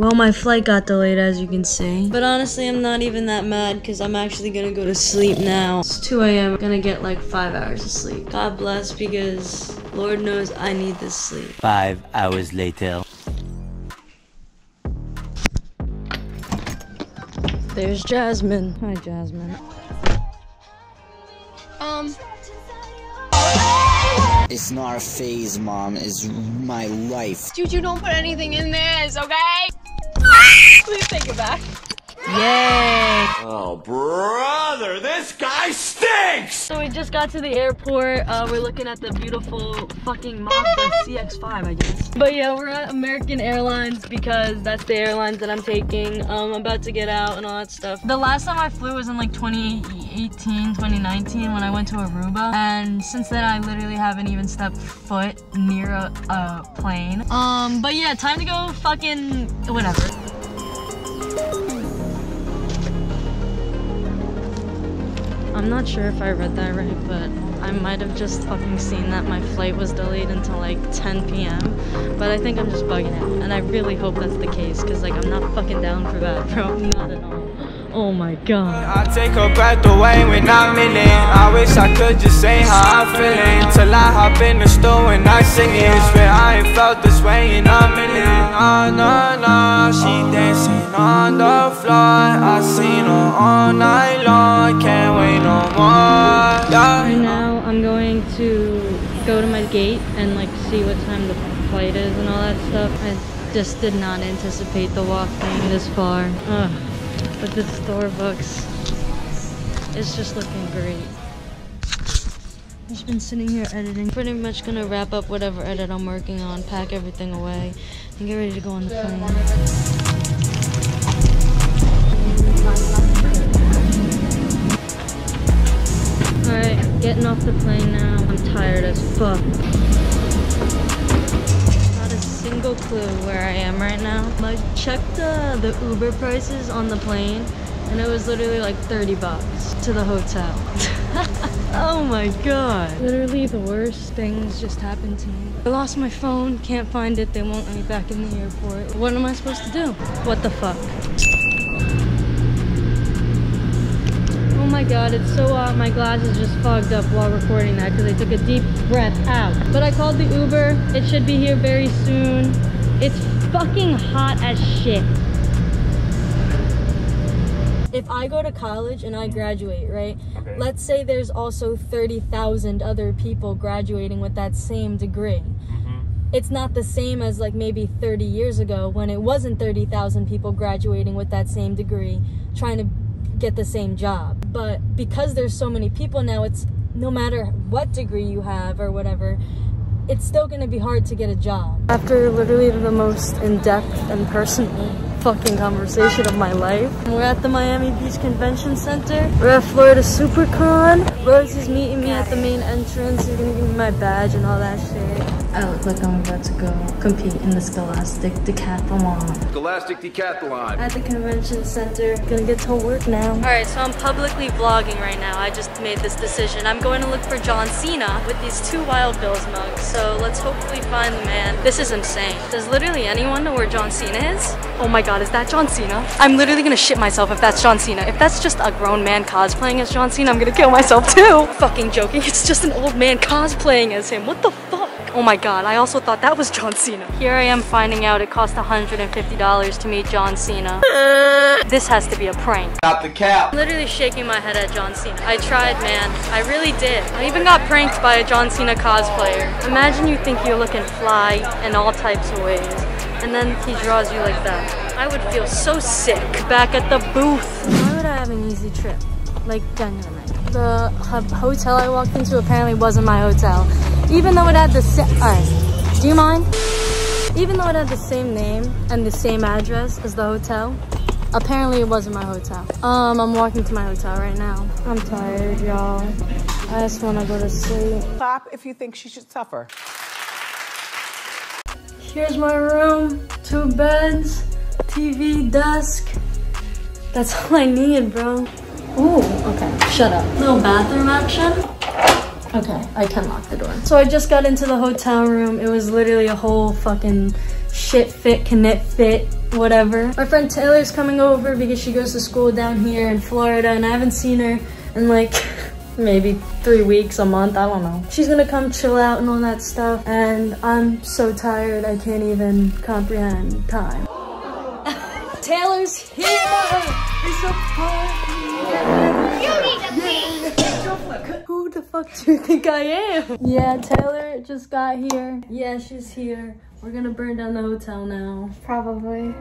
Well, my flight got delayed as you can see. But honestly, I'm not even that mad because I'm actually gonna go to sleep now. It's 2 a.m. Gonna get like five hours of sleep. God bless because Lord knows I need this sleep. Five hours later. There's Jasmine. Hi, Jasmine. Um, It's not a phase, Mom. It's my life. Dude, you don't put anything in this, okay? Please take it back. Yay! Oh, brother, this guy stinks! So we just got to the airport. Uh, we're looking at the beautiful fucking Mazda CX-5, I guess. But yeah, we're at American Airlines because that's the airlines that I'm taking. Um, I'm about to get out and all that stuff. The last time I flew was in like 2018, 2019 when I went to Aruba. And since then, I literally haven't even stepped foot near a, a plane. Um, but yeah, time to go fucking whatever. I'm not sure if I read that right, but I might have just fucking seen that my flight was delayed until like 10 p.m. But I think I'm just bugging out, and I really hope that's the case, because like I'm not fucking down for that, bro. Not at all. Oh my god. I take a breath away when I'm in it. I wish I could just say how I'm feeling. Till I hop in the store and I sing it. Swear I ain't felt this way in a minute. Oh no, no, she dancing on the floor. I seen her all night see what time the flight is and all that stuff. I just did not anticipate the walk being this far. Ugh. But the Starbucks is just looking great. Just been sitting here editing. Pretty much gonna wrap up whatever edit I'm working on, pack everything away, and get ready to go on the plane. Alright, getting off the plane now. I'm tired as fuck. Clue where I am right now. I checked uh, the Uber prices on the plane and it was literally like 30 bucks to the hotel. oh my god. Literally the worst things just happened to me. I lost my phone, can't find it, they won't let me back in the airport. What am I supposed to do? What the fuck? My god, it's so hot. My glasses just fogged up while recording that because I took a deep breath out. But I called the Uber. It should be here very soon. It's fucking hot as shit. If I go to college and I graduate, right? Okay. Let's say there's also 30,000 other people graduating with that same degree. Mm-hmm. It's not the same as like maybe 30 years ago when it wasn't 30,000 people graduating with that same degree trying to get the same job. But because there's so many people now, it's no matter what degree you have or whatever, it's still gonna be hard to get a job. After literally the most in-depth and personal fucking conversation of my life. We're at the Miami Beach Convention Center. We're at Florida SuperCon. Rose is meeting me at the main entrance. He's gonna give me my badge and all that shit. I look like I'm about to go compete in the Scholastic Decathlon Scholastic Decathlon. at the convention center. Gonna get to work now. All right, so I'm publicly vlogging right now. I just made this decision. I'm going to look for John Cena with these two Wild Bills mugs. So let's hopefully find the man. This is insane. Does literally anyone know where John Cena is? Oh my God, is that John Cena? I'm literally gonna shit myself if that's John Cena. If that's just a grown man cosplaying as John Cena, I'm gonna kill myself too. Fucking joking. It's just an old man cosplaying as him. What the fuck? Oh my god, I also thought that was John Cena. Here I am finding out it cost $150 to meet John Cena. This has to be a prank. Not the cap. I'm literally shaking my head at John Cena. I tried, man. I really did. I even got pranked by a John Cena cosplayer. Imagine you think you're looking fly in all types of ways, and then he draws you like that. I would feel so sick back at the booth. Why would I have an easy trip? Like, genuinely. The hotel I walked into apparently wasn't my hotel. Even though it had the same, alright, do you mind? Even though it had the same name and the same address as the hotel, apparently it wasn't my hotel. Um, I'm walking to my hotel right now. I'm tired, y'all. I just wanna go to sleep. Clap if you think she should suffer. Here's my room, two beds, TV, desk. That's all I need, bro. Ooh, okay, shut up. Little bathroom action. Okay, I can lock the door. So I just got into the hotel room. It was literally a whole fucking shit fit, can it fit, whatever. My friend Taylor's coming over because she goes to school down here in Florida and I haven't seen her in like maybe three weeks, a month, I don't know. She's gonna come chill out and all that stuff and I'm so tired I can't even comprehend time. Taylor's here! It's a party! Who the fuck do you think I am? Yeah, Taylor just got here. Yeah, she's here. We're gonna burn down the hotel now. Probably.